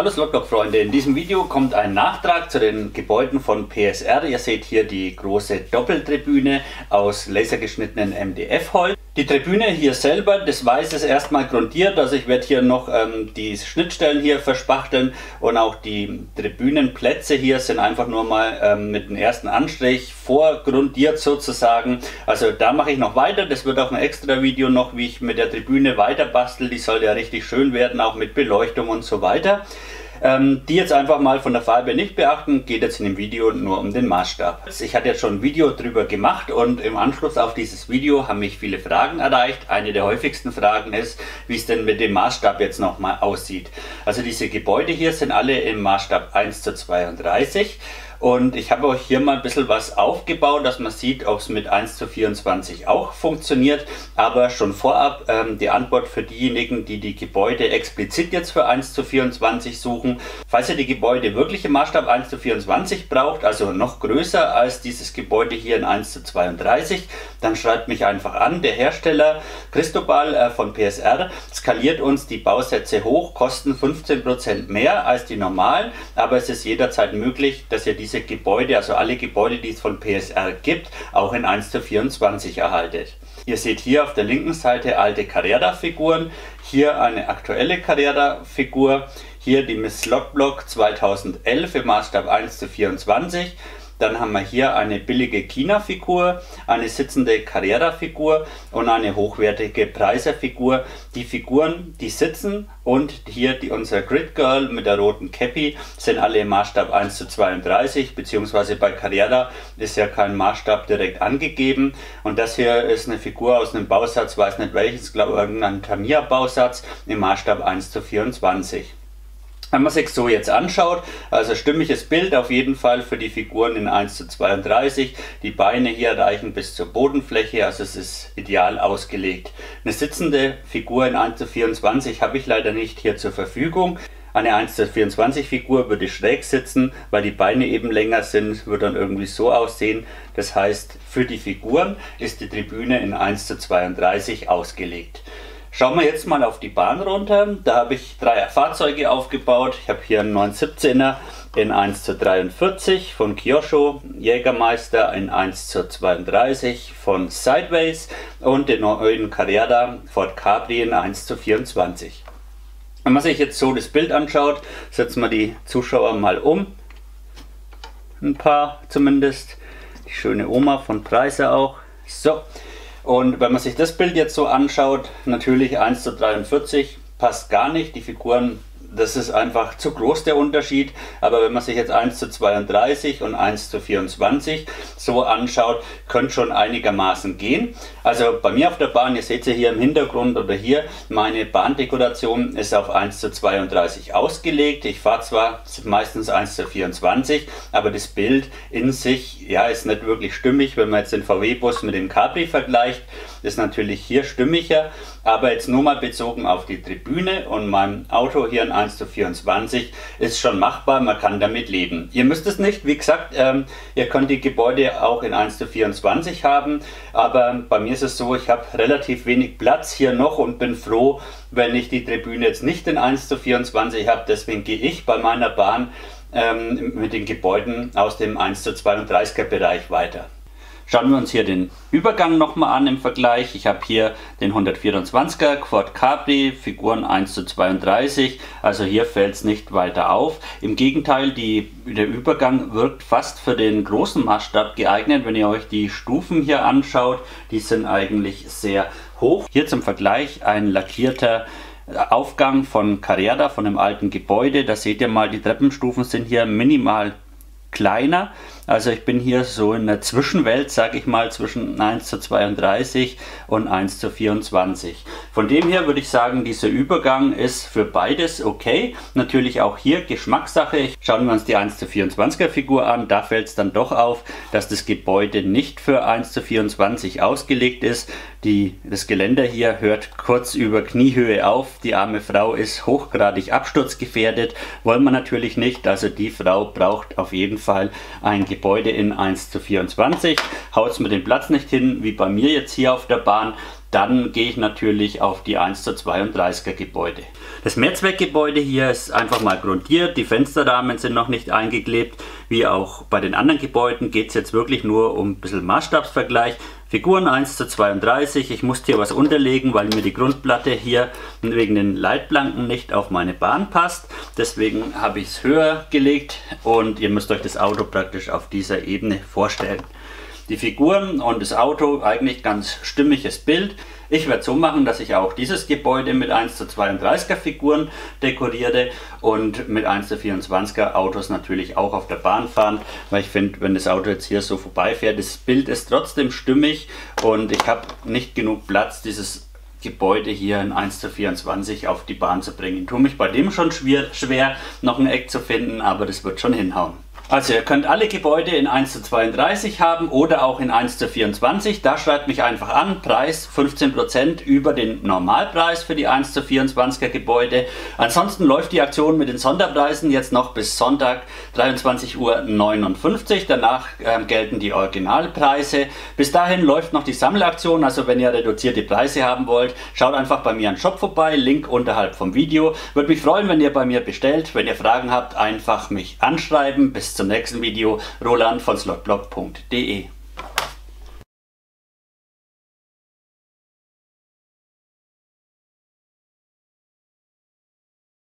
Hallo Slotblock-Freunde, in diesem Video kommt ein Nachtrag zu den Gebäuden von PSR. Ihr seht hier die große Doppeltribüne aus lasergeschnittenen MDF-Holz. Die Tribüne hier selber, das Weiß ist erstmal grundiert, also ich werde hier noch ähm, die Schnittstellen hier verspachteln und auch die Tribünenplätze hier sind einfach nur mal ähm, mit dem ersten Anstrich vorgrundiert sozusagen. Also da mache ich noch weiter, das wird auch ein extra Video noch, wie ich mit der Tribüne weiter bastel, die soll ja richtig schön werden, auch mit Beleuchtung und so weiter. Ähm, die jetzt einfach mal von der Farbe nicht beachten, geht jetzt in dem Video nur um den Maßstab. Ich hatte jetzt schon ein Video drüber gemacht und im Anschluss auf dieses Video haben mich viele Fragen erreicht. Eine der häufigsten Fragen ist, wie es denn mit dem Maßstab jetzt nochmal aussieht. Also diese Gebäude hier sind alle im Maßstab 1 zu 32. Und ich habe euch hier mal ein bisschen was aufgebaut, dass man sieht, ob es mit 1 zu 24 auch funktioniert. Aber schon vorab ähm, die Antwort für diejenigen, die die Gebäude explizit jetzt für 1 zu 24 suchen. Falls ihr die Gebäude wirklich im Maßstab 1 zu 24 braucht, also noch größer als dieses Gebäude hier in 1 zu 32, dann schreibt mich einfach an. Der Hersteller Cristobal äh, von PSR skaliert uns die Bausätze hoch, kosten 15% mehr als die normalen, aber es ist jederzeit möglich, dass ihr diese diese Gebäude, also alle Gebäude, die es von PSR gibt, auch in 1 zu 24 erhaltet. Ihr seht hier auf der linken Seite alte Carrera-Figuren, hier eine aktuelle Carrera-Figur, hier die Miss Lockblock 2011 im Maßstab 1 zu 24 dann haben wir hier eine billige China-Figur, eine sitzende Carrera-Figur und eine hochwertige Preiser-Figur. Die Figuren, die sitzen und hier die, unser Grid Girl mit der roten Cappy sind alle im Maßstab 1 zu 32, beziehungsweise bei Carrera ist ja kein Maßstab direkt angegeben. Und das hier ist eine Figur aus einem Bausatz, weiß nicht welches, glaube irgendein Tamiya-Bausatz im Maßstab 1 zu 24. Wenn man sich so jetzt anschaut, also stimmiges Bild auf jeden Fall für die Figuren in 1 zu 32. Die Beine hier reichen bis zur Bodenfläche, also es ist ideal ausgelegt. Eine sitzende Figur in 1 zu 24 habe ich leider nicht hier zur Verfügung. Eine 1 zu 24 Figur würde schräg sitzen, weil die Beine eben länger sind, würde dann irgendwie so aussehen. Das heißt, für die Figuren ist die Tribüne in 1 zu 32 ausgelegt. Schauen wir jetzt mal auf die Bahn runter. Da habe ich drei Fahrzeuge aufgebaut. Ich habe hier einen 917er in 1 zu 43 von Kyosho, Jägermeister in 1 zu 32 von Sideways und den neuen Carrera Ford Capri in 1 zu 24. Wenn man sich jetzt so das Bild anschaut, setzen wir die Zuschauer mal um. Ein paar zumindest. Die schöne Oma von Preise auch. So, und wenn man sich das Bild jetzt so anschaut, natürlich 1 zu 43 passt gar nicht. Die Figuren das ist einfach zu groß der Unterschied. Aber wenn man sich jetzt 1 zu 32 und 1 zu 24 so anschaut, könnte schon einigermaßen gehen. Also bei mir auf der Bahn, ihr seht sie hier im Hintergrund oder hier, meine Bahndekoration ist auf 1 zu 32 ausgelegt. Ich fahre zwar meistens 1 zu 24, aber das Bild in sich ja, ist nicht wirklich stimmig. Wenn man jetzt den VW-Bus mit dem Capri vergleicht, ist natürlich hier stimmiger. Aber jetzt nur mal bezogen auf die Tribüne und mein Auto hier in 1 zu 24 ist schon machbar, man kann damit leben. Ihr müsst es nicht, wie gesagt, ähm, ihr könnt die Gebäude auch in 1 zu 24 haben, aber bei mir ist es so, ich habe relativ wenig Platz hier noch und bin froh, wenn ich die Tribüne jetzt nicht in 1 zu 24 habe, deswegen gehe ich bei meiner Bahn ähm, mit den Gebäuden aus dem 1 zu 32er Bereich weiter. Schauen wir uns hier den Übergang nochmal an im Vergleich. Ich habe hier den 124er Quad Capri, Figuren 1 zu 32, also hier fällt es nicht weiter auf. Im Gegenteil, die, der Übergang wirkt fast für den großen Maßstab geeignet. Wenn ihr euch die Stufen hier anschaut, die sind eigentlich sehr hoch. Hier zum Vergleich ein lackierter Aufgang von Carrera, von dem alten Gebäude. Da seht ihr mal, die Treppenstufen sind hier minimal kleiner. Also ich bin hier so in der Zwischenwelt, sage ich mal, zwischen 1 zu 32 und 1 zu 24. Von dem her würde ich sagen, dieser Übergang ist für beides okay. Natürlich auch hier Geschmackssache. Schauen wir uns die 1 zu 24er Figur an. Da fällt es dann doch auf, dass das Gebäude nicht für 1 zu 24 ausgelegt ist. Die, das Geländer hier hört kurz über Kniehöhe auf. Die arme Frau ist hochgradig absturzgefährdet. Wollen wir natürlich nicht. Also die Frau braucht auf jeden Fall ein Gebäude in 1 zu 24. Haut es mir den Platz nicht hin, wie bei mir jetzt hier auf der Bahn. Dann gehe ich natürlich auf die 1 zu 32er Gebäude. Das Mehrzweckgebäude hier ist einfach mal grundiert, die Fensterrahmen sind noch nicht eingeklebt. Wie auch bei den anderen Gebäuden geht es jetzt wirklich nur um ein bisschen Maßstabsvergleich. Figuren 1 zu 32, ich musste hier was unterlegen, weil mir die Grundplatte hier wegen den Leitplanken nicht auf meine Bahn passt. Deswegen habe ich es höher gelegt und ihr müsst euch das Auto praktisch auf dieser Ebene vorstellen die Figuren und das Auto eigentlich ganz stimmiges Bild. Ich werde so machen, dass ich auch dieses Gebäude mit 1 zu 32er Figuren dekoriere und mit 1 zu 24er Autos natürlich auch auf der Bahn fahren, weil ich finde, wenn das Auto jetzt hier so vorbeifährt, das Bild ist trotzdem stimmig und ich habe nicht genug Platz, dieses Gebäude hier in 1 zu 24 auf die Bahn zu bringen. Ich tue mich bei dem schon schwer, schwer, noch ein Eck zu finden, aber das wird schon hinhauen. Also ihr könnt alle Gebäude in 1 zu 32 haben oder auch in 1 zu 24. Da schreibt mich einfach an, Preis 15% über den Normalpreis für die 1 zu 24er Gebäude. Ansonsten läuft die Aktion mit den Sonderpreisen jetzt noch bis Sonntag 23.59 Uhr. Danach äh, gelten die Originalpreise. Bis dahin läuft noch die Sammelaktion, also wenn ihr reduzierte Preise haben wollt, schaut einfach bei mir am Shop vorbei, Link unterhalb vom Video. Würde mich freuen, wenn ihr bei mir bestellt. Wenn ihr Fragen habt, einfach mich anschreiben. Bis zum nächsten Video. Roland von slotblog.de